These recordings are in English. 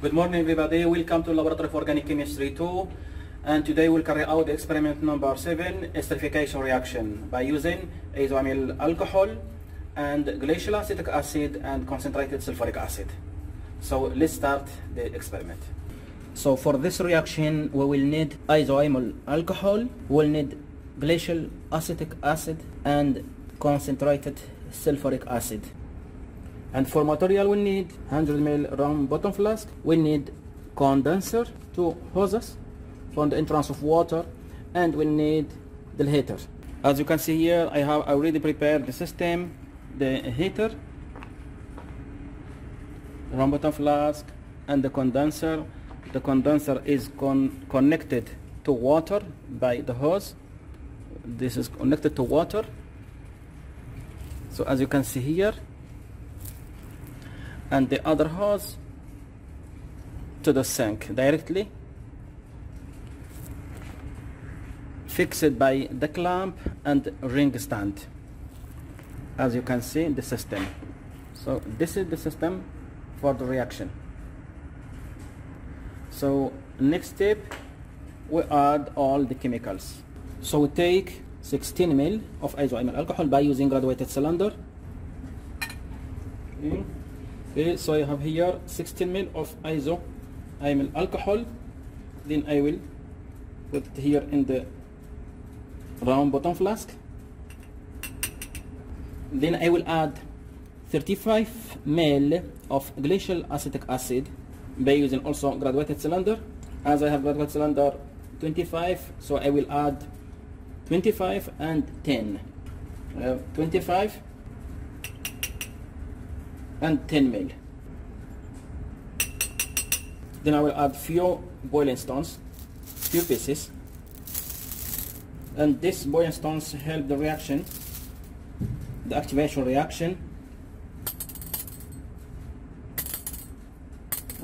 Good morning everybody, welcome to Laboratory of Organic Chemistry 2 and today we'll carry out experiment number 7, esterification reaction by using isoamyl alcohol and glacial acetic acid and concentrated sulfuric acid. So let's start the experiment. So for this reaction we will need isoamyl alcohol, we'll need glacial acetic acid and concentrated sulfuric acid. And for material we need 100 ml round bottom flask, we need condenser, two hoses for the entrance of water and we need the heater. As you can see here I have already prepared the system, the heater, round bottom flask and the condenser. The condenser is con connected to water by the hose. This is connected to water. So as you can see here and the other hose to the sink directly. Fixed by the clamp and ring stand. As you can see the system. So this is the system for the reaction. So next step we add all the chemicals. So we take 16 ml of isoamyl alcohol by using graduated cylinder. okay. Okay, so I have here 16 ml of isoamyl alcohol. Then I will put it here in the round bottom flask. Then I will add 35 ml of glacial acetic acid by using also graduated cylinder. As I have graduated cylinder 25, so I will add 25 and 10. Uh, 25 and 10 mil. Then I will add few boiling stones, few pieces. And these boiling stones help the reaction, the activation reaction.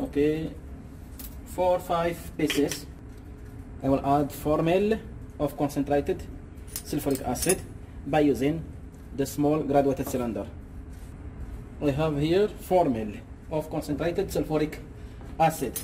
Okay, four five pieces. I will add 4 ml of concentrated sulfuric acid by using the small graduated cylinder. I have here 4 ml of concentrated sulfuric acid.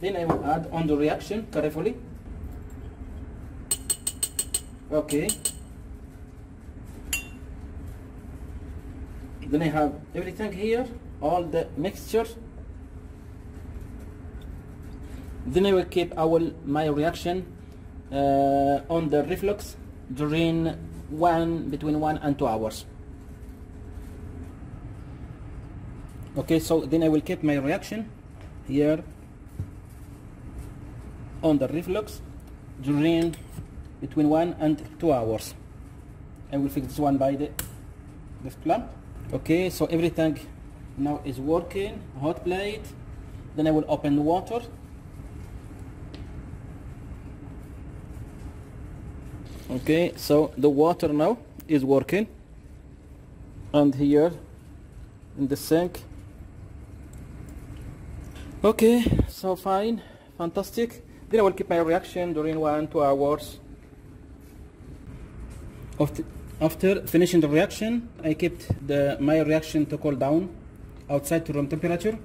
Then I will add on the reaction carefully. Okay. Then I have everything here, all the mixture. Then I will keep our my reaction uh, on the reflux during one between one and two hours. Okay so then I will keep my reaction here on the reflux during between one and two hours. I will fix this one by the this clamp okay so everything now is working hot plate. Then I will open the water. Okay so the water now is working. And here in the sink Okay, so fine, fantastic. Then I will keep my reaction during one, two hours. After finishing the reaction, I kept the, my reaction to cool down outside to room temperature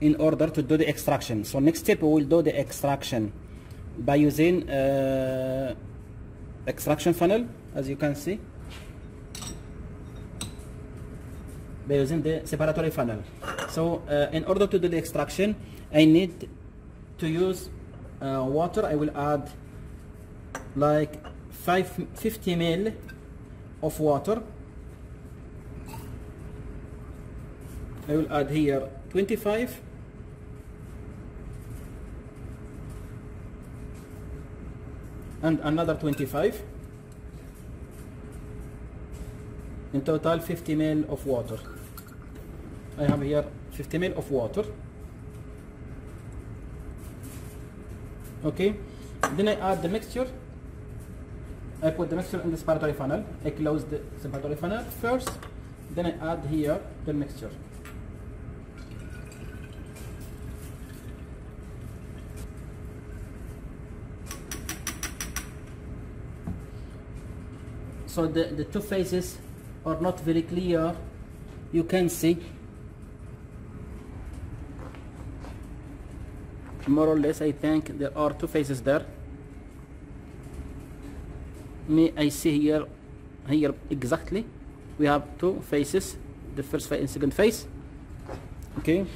in order to do the extraction. So next step we will do the extraction by using uh, extraction funnel as you can see by using the separatory funnel. So uh, in order to do the extraction I need to use uh, water. I will add like 5 50 ml of water. I will add here 25 and another 25 in total 50 ml of water. I have here 50 ml of water okay? Then I add the mixture. I put the mixture in the separatory funnel. I close the separatory funnel first. Then I add here the mixture. So the, the two phases are not very clear. You can see more or less I think there are two phases there. Me I see here here exactly. We have two phases. The first phase and second phase. Okay.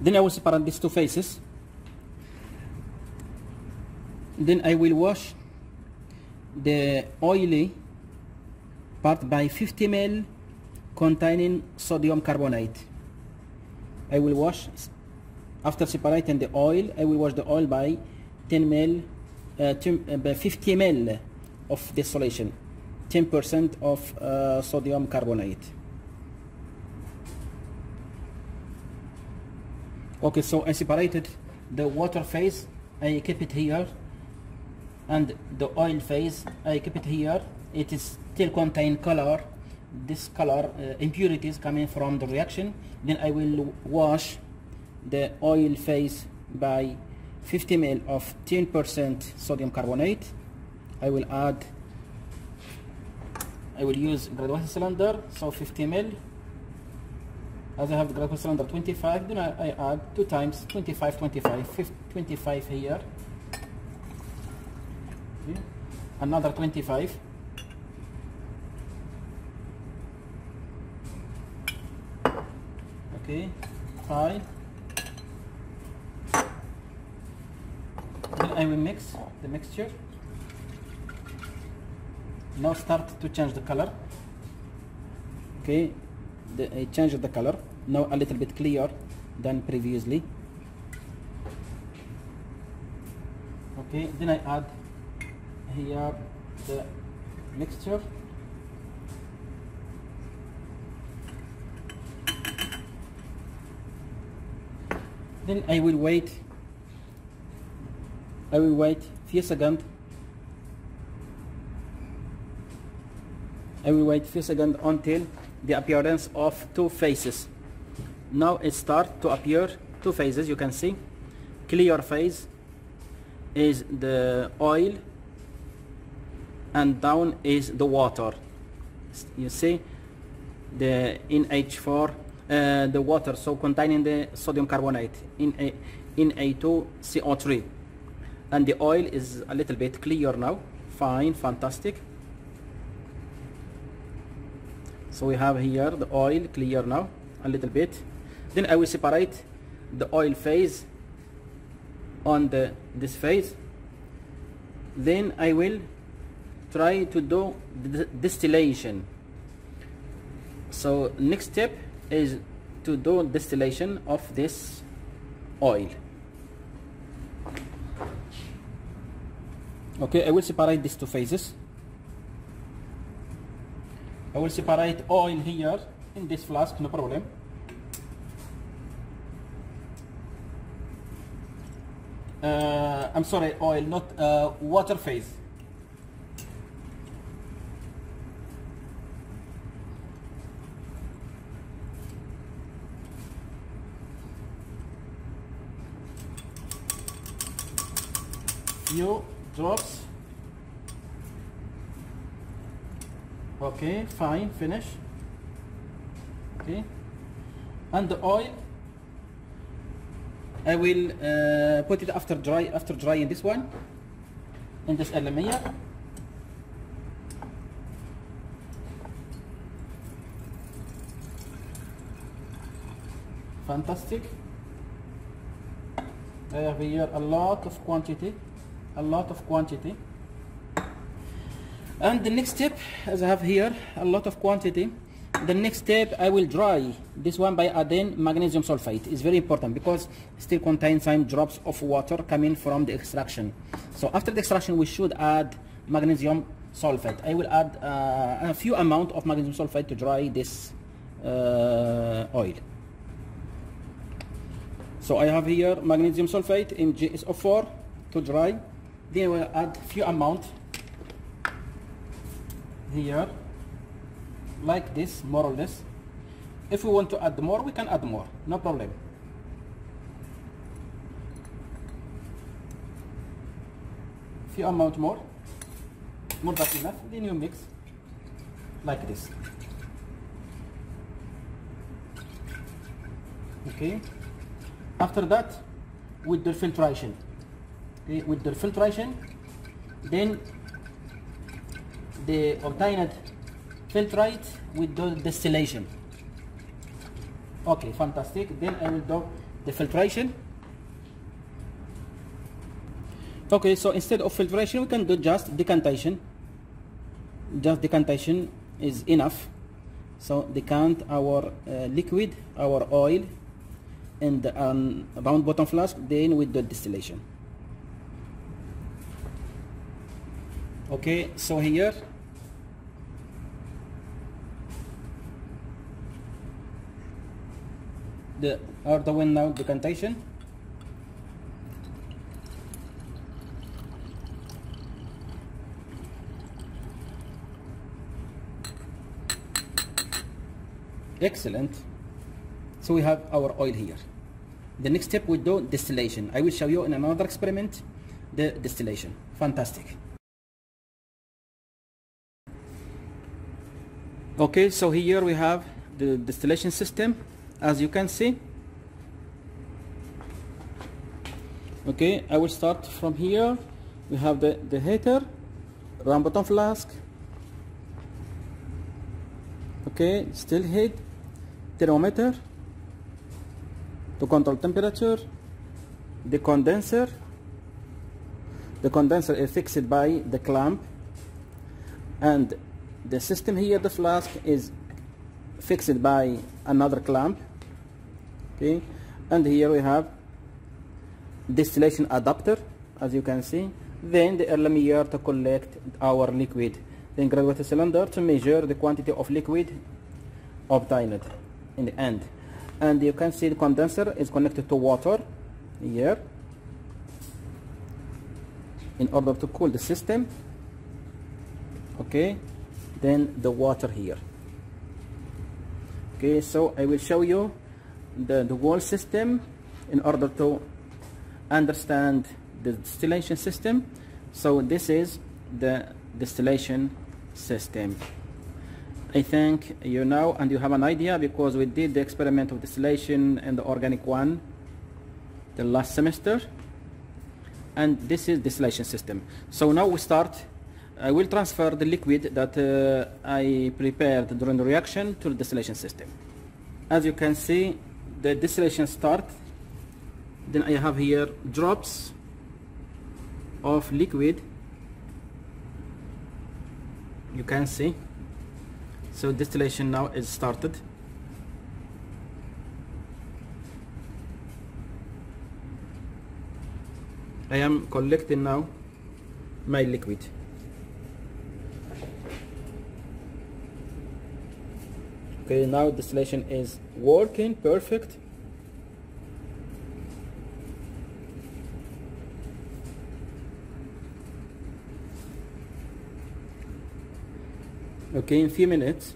Then I will separate these two phases. Then I will wash the oily part by 50 ml containing sodium carbonate. I will wash after separating the oil I will wash the oil by 10 ml uh, 10, uh, by 50 ml of this solution 10% of uh, sodium carbonate. Okay so I separated the water phase I keep it here and the oil phase I keep it here. It is still contain color. This color uh, impurities coming from the reaction. Then I will wash the oil phase by 50 ml of 10% sodium carbonate. I will add I will use graduated cylinder so 50 ml as I have the graduated cylinder 25 then I, I add two times 25 25 50, 25 here. Okay. another 25 okay. Fine then I will mix the mixture. Now start to change the color. Okay the, I changed the color. Now a little bit clearer than previously. Okay then I add here the mixture. Then I will wait I will wait. Few seconds I will wait few seconds until the appearance of two phases. Now it start to appear two phases you can see. Clear phase is the oil and down is the water. You see the NH4 uh, the water so containing the sodium carbonate in a in A2 CO3 and the oil is a little bit clear now. Fine fantastic. So we have here the oil clear now a little bit. Then I will separate the oil phase on the this phase. Then I will try to do the distillation. So next step is to do distillation of this oil okay I will separate these two phases. I will separate oil here in this flask no problem. Uh, I'm sorry oil not uh, water phase. Few drops. Okay fine finish. Okay. And the oil. I will uh, put it after dry after drying this one in this element fantastic. I have here a lot of quantity a lot of quantity. And the next step as I have here a lot of quantity. The next step I will dry this one by adding magnesium sulfate. It's very important because still contains some drops of water coming from the extraction. So after the extraction we should add magnesium sulfate. I will add uh, a few amount of magnesium sulfate to dry this uh, oil. So I have here magnesium sulfate MgSO4 to dry then we'll add few amount here like this more or less. If we want to add more we can add more. No problem. Few amount more. More than enough. Then you mix like this. Okay. After that with the filtration with the filtration then the obtained filtrate with the distillation. Okay fantastic. Then I will do the filtration. Okay so instead of filtration we can do just decantation. Just decantation is enough. So decant our uh, liquid our oil the um, round bottom flask then with the distillation okay so here. The are the one now decantation. Excellent. So we have our oil here. The next step we do distillation. I will show you in another experiment the distillation. Fantastic okay so here we have the distillation system as you can see. Okay I will start from here. We have the, the heater round bottom flask. Okay still heat thermometer to control temperature the condenser. The condenser is fixed by the clamp and the system here the flask is fixed by another clamp okay? And here we have distillation adapter as you can see. Then the Erlenmeyer to collect our liquid. Then graduated cylinder to measure the quantity of liquid obtained in the end. And you can see the condenser is connected to water here in order to cool the system okay then the water here. Okay so I will show you the, the whole system in order to understand the distillation system. So this is the distillation system. I think you know and you have an idea because we did the experiment of distillation in the organic one the last semester. And this is distillation system. So now we start I will transfer the liquid that uh, I prepared during the reaction to the distillation system. As you can see the distillation start. Then I have here drops of liquid. You can see. So distillation now is started. I am collecting now my liquid okay now distillation is working perfect. Okay in few minutes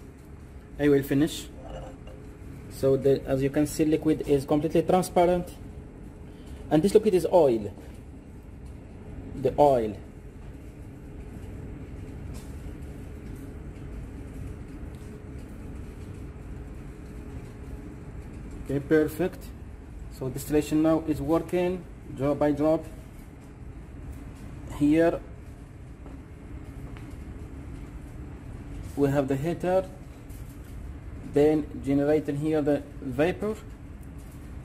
I will finish. So the, as you can see liquid is completely transparent. And this liquid is oil. The oil okay perfect. So distillation now is working drop by drop here we have the heater then generating here the vapor.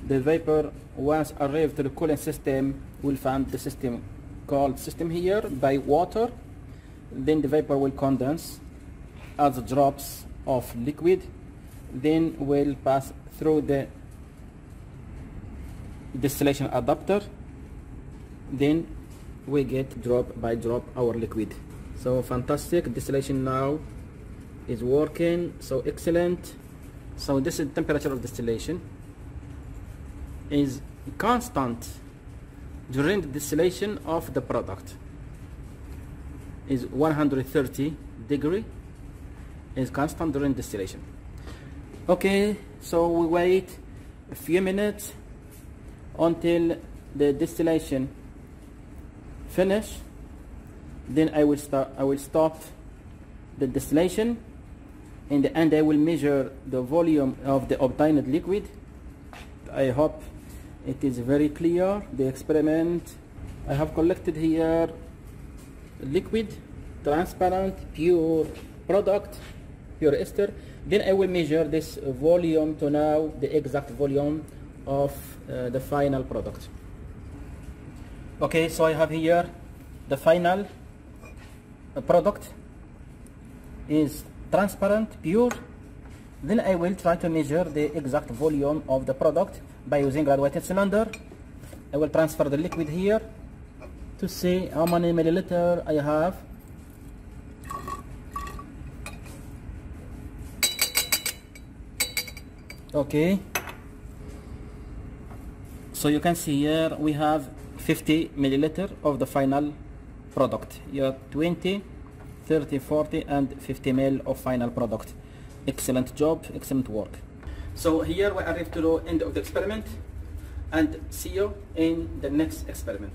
The vapor once arrived to the cooling system will find the system called system here by water. Then the vapor will condense as drops of liquid then will pass through the distillation adapter. Then we get drop by drop our liquid. So fantastic. Distillation now is working. So excellent. So this is temperature of distillation. Is constant during the distillation of the product. Is 130 degree. Is constant during distillation okay so we wait a few minutes until the distillation finish. Then I will start I will stop the distillation in the end I will measure the volume of the obtained liquid. I hope it is very clear the experiment. I have collected here liquid transparent pure product pure ester then I will measure this volume to now the exact volume of uh, the final product. Okay so I have here the final uh, product is transparent pure. Then I will try to measure the exact volume of the product by using graduated cylinder. I will transfer the liquid here to see how many milliliter I have okay. So you can see here we have 50 milliliter of the final product. Here 20 30 40 and 50 ml of final product. Excellent job excellent work. So here we arrived to the end of the experiment and see you in the next experiment